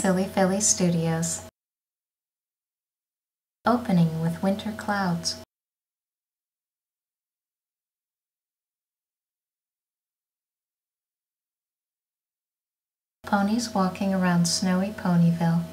Silly Filly Studios. Opening with winter clouds. Ponies walking around snowy Ponyville.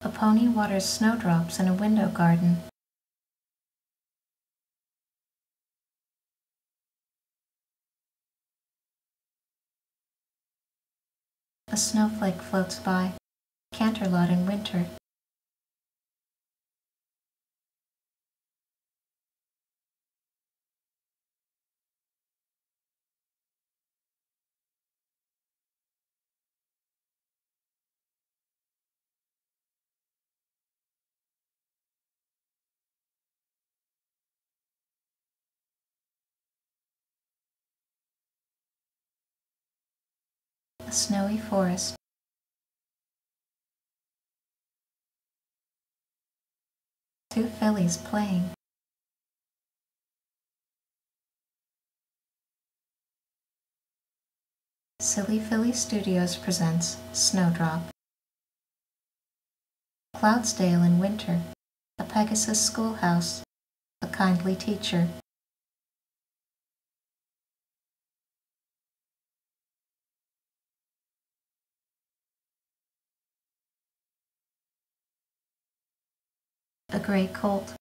A pony waters snowdrops in a window garden. A snowflake floats by, Canterlot in winter. A snowy forest. Two fillies playing. Silly Filly Studios presents Snowdrop. Cloudsdale in winter, a Pegasus schoolhouse, a kindly teacher. A gray colt.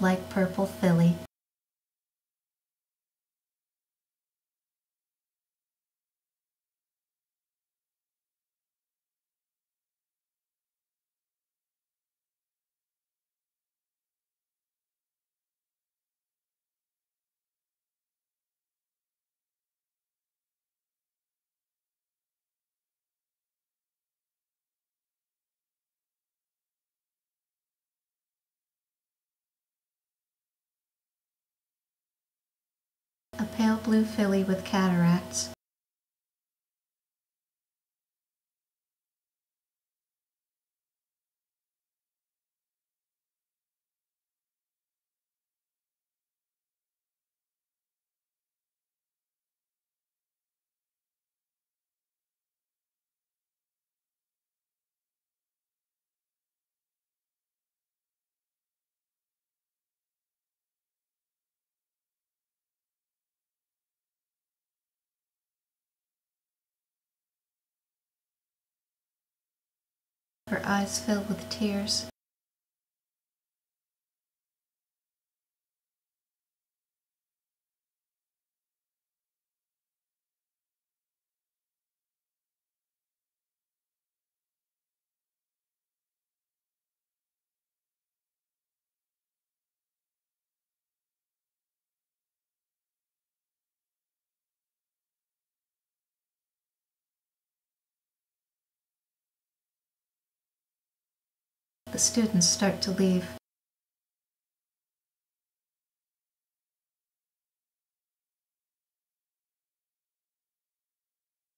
Light purple filly. Pale blue filly with cataracts. Her eyes fill with tears. The students start to leave.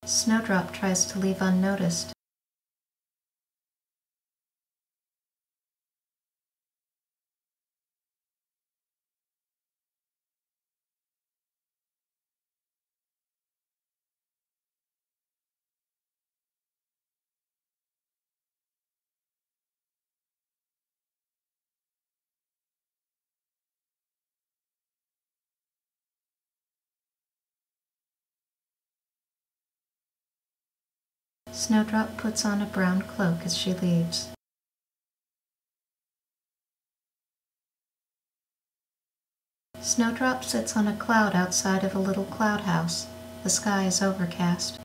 Snowdrop tries to leave unnoticed. Snowdrop puts on a brown cloak as she leaves. Snowdrop sits on a cloud outside of a little cloud house. The sky is overcast.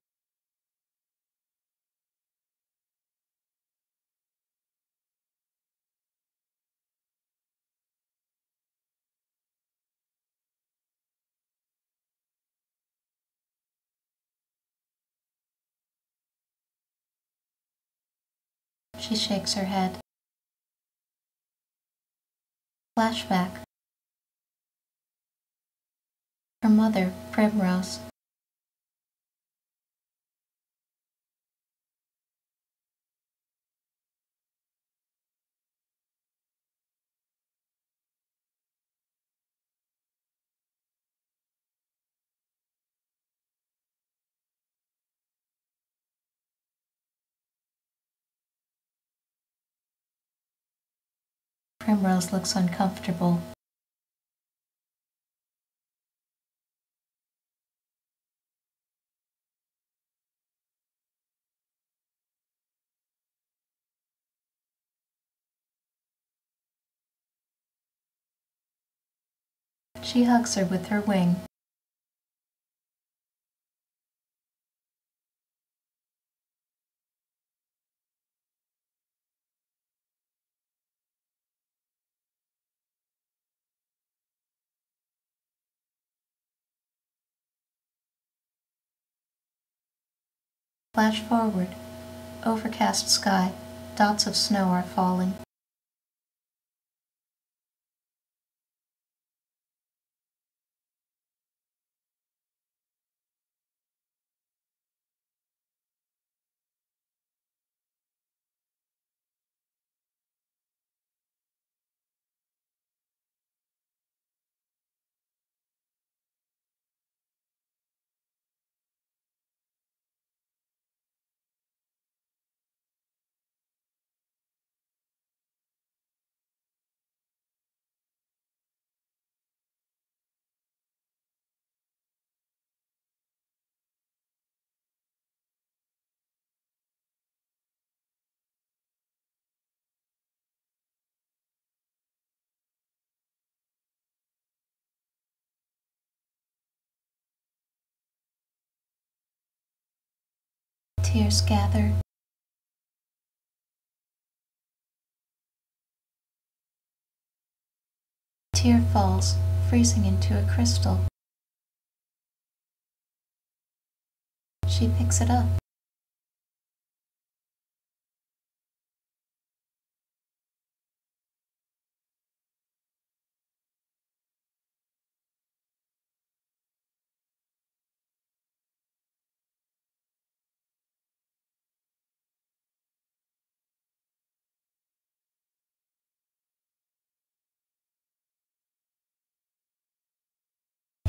She shakes her head. Flashback. Her mother, Primrose. Primrose looks uncomfortable. She hugs her with her wing. Flash forward. Overcast sky. Dots of snow are falling. Tears gather. Tear falls, freezing into a crystal. She picks it up.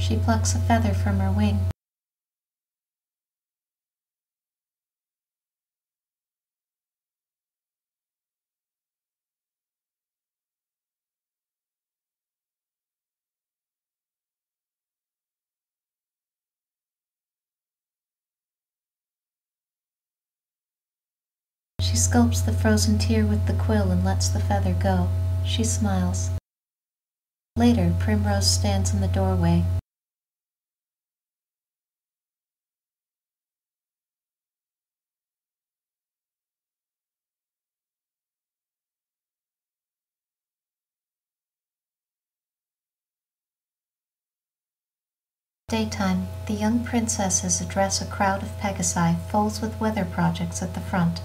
She plucks a feather from her wing. She sculpts the frozen tear with the quill and lets the feather go. She smiles. Later, Primrose stands in the doorway. Daytime, the young princesses address a crowd of Pegasi, foals with weather projects at the front.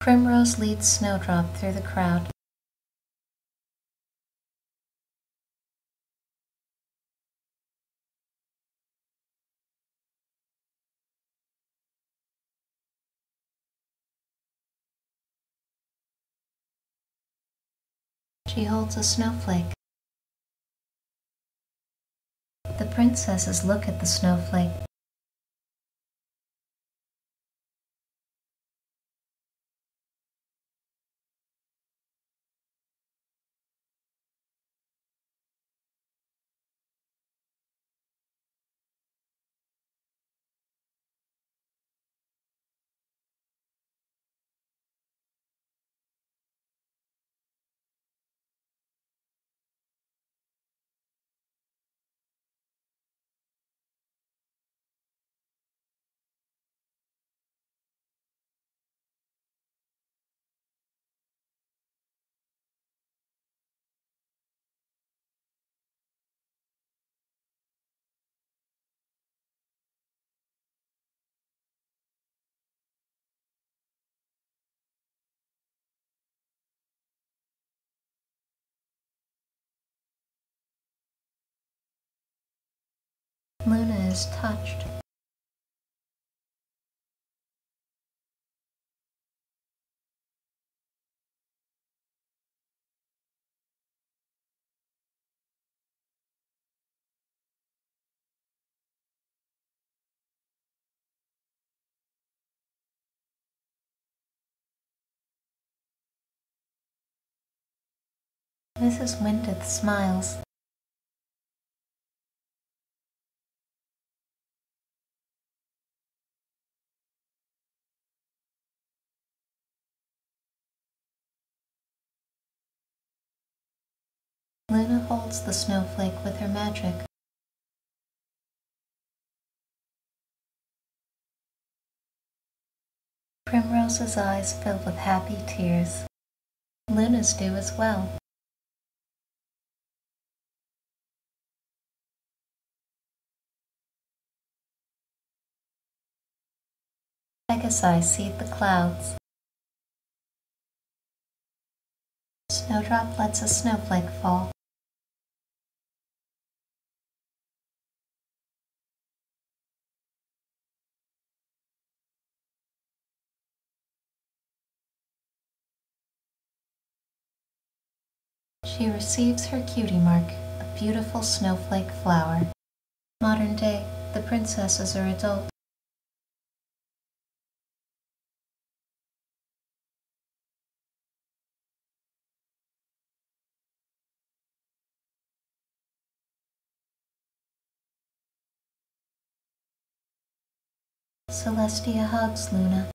Primrose leads Snowdrop through the crowd. She holds a snowflake. The princesses look at the snowflake. Luna is touched. Mrs. Windeth smiles. Luna holds the snowflake with her magic. Primrose's eyes fill with happy tears. Luna's do as well. Pegasi seed the clouds. Snowdrop lets a snowflake fall. She receives her cutie mark, a beautiful snowflake flower. Modern day, the princesses are adult. Celestia hugs Luna.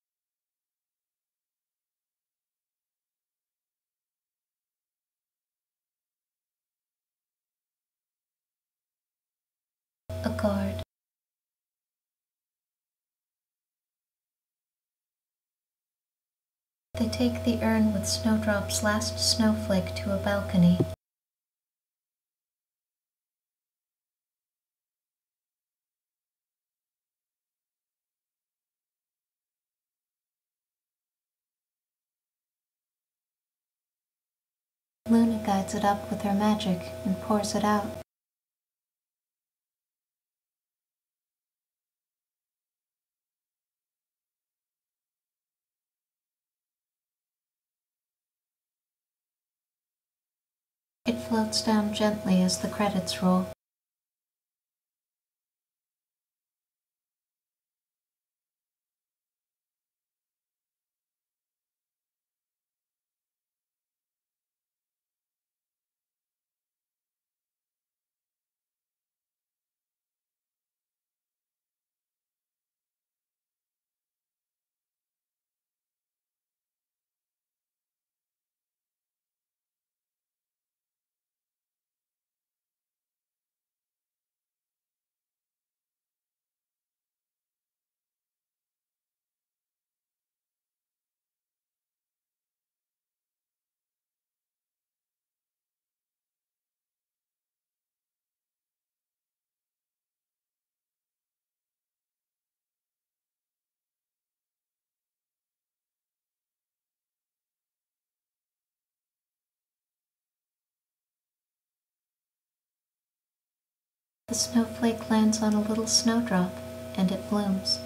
They take the urn with Snowdrop's last snowflake to a balcony. Luna guides it up with her magic and pours it out. Floats down gently as the credits roll. The snowflake lands on a little snowdrop and it blooms.